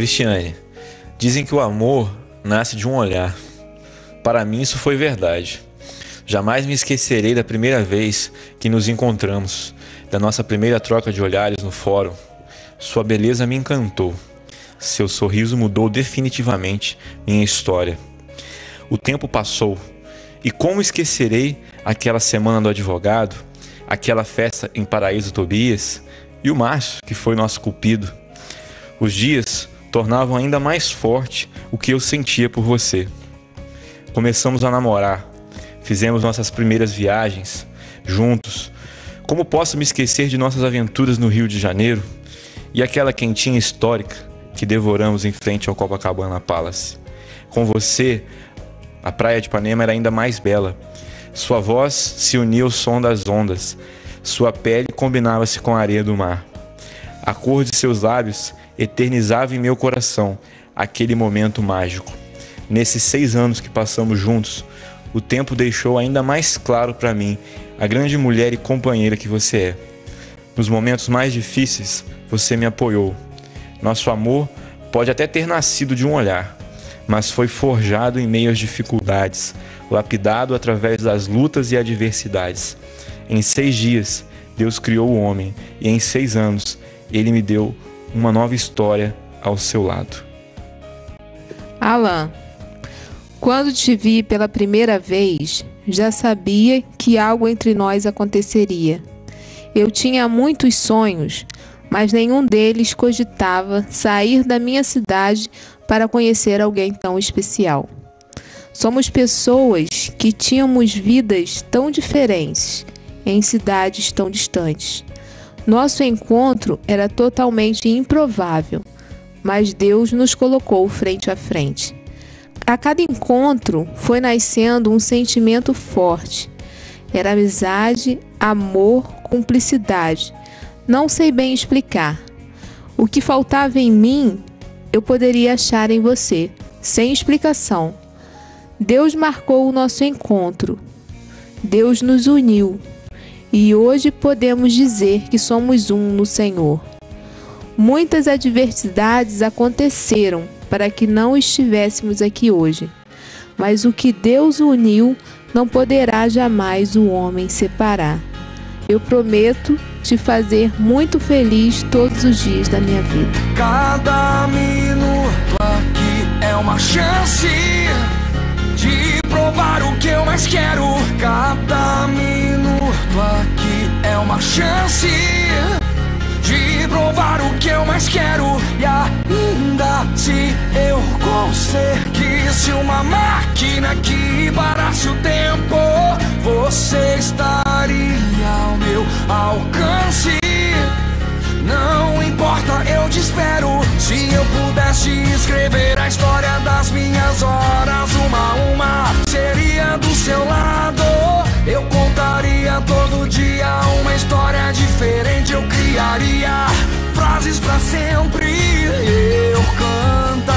Cristiane, dizem que o amor nasce de um olhar. Para mim, isso foi verdade. Jamais me esquecerei da primeira vez que nos encontramos, da nossa primeira troca de olhares no fórum. Sua beleza me encantou. Seu sorriso mudou definitivamente minha história. O tempo passou, e como esquecerei aquela semana do advogado, aquela festa em Paraíso Tobias e o Márcio, que foi nosso cupido. Os dias tornavam ainda mais forte o que eu sentia por você. Começamos a namorar, fizemos nossas primeiras viagens juntos. Como posso me esquecer de nossas aventuras no Rio de Janeiro e aquela quentinha histórica que devoramos em frente ao Copacabana Palace? Com você, a praia de Ipanema era ainda mais bela. Sua voz se unia ao som das ondas. Sua pele combinava-se com a areia do mar. A cor de seus lábios eternizava em meu coração aquele momento mágico. Nesses seis anos que passamos juntos, o tempo deixou ainda mais claro para mim a grande mulher e companheira que você é. Nos momentos mais difíceis, você me apoiou. Nosso amor pode até ter nascido de um olhar, mas foi forjado em meio às dificuldades, lapidado através das lutas e adversidades. Em seis dias, Deus criou o homem, e em seis anos, ele me deu uma nova história ao seu lado. Alan, quando te vi pela primeira vez, já sabia que algo entre nós aconteceria. Eu tinha muitos sonhos, mas nenhum deles cogitava sair da minha cidade para conhecer alguém tão especial. Somos pessoas que tínhamos vidas tão diferentes em cidades tão distantes. Nosso encontro era totalmente improvável, mas Deus nos colocou frente a frente. A cada encontro foi nascendo um sentimento forte. Era amizade, amor, cumplicidade. Não sei bem explicar. O que faltava em mim, eu poderia achar em você, sem explicação. Deus marcou o nosso encontro. Deus nos uniu e hoje podemos dizer que somos um no Senhor. Muitas adversidades aconteceram para que não estivéssemos aqui hoje, mas o que Deus uniu não poderá jamais o homem separar. Eu prometo te fazer muito feliz todos os dias da minha vida. Cada minuto aqui é uma chance de provar o que eu mais quero. Cada minuto aqui é uma chance provar o que eu mais quero. E ainda se eu conseguisse uma máquina que parasse o tempo, você estaria ao meu alcance. Não importa, eu te espero. Se eu pudesse escrever a história das minhas criaria frases para sempre. Eu cantaria